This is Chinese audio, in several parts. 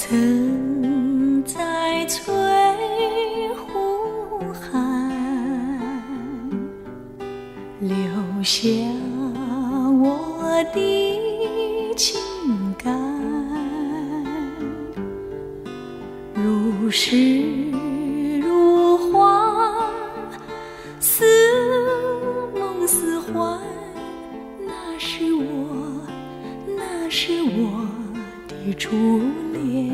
曾在翠湖畔留下我的情感，如诗如画，似梦似幻，那是我，那是我的初恋。恋。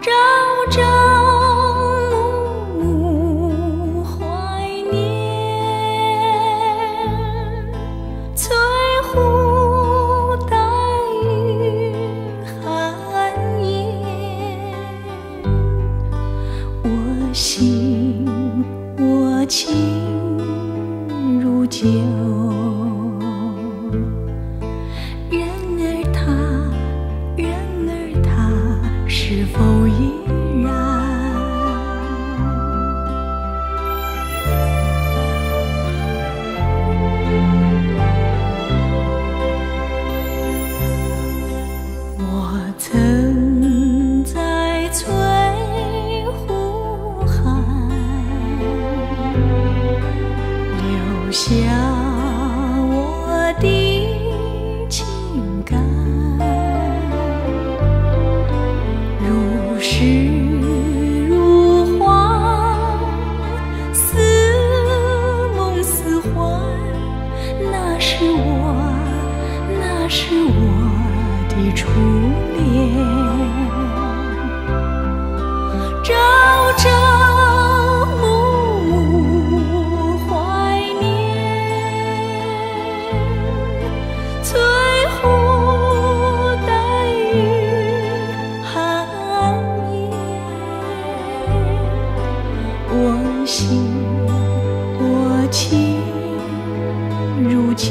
朝朝暮暮怀念，翠湖带雨寒烟。我心我情如旧，否依然？我曾在翠湖畔留下是我的初恋。朝朝暮暮怀念，翠湖带雨寒烟。我心我情如旧，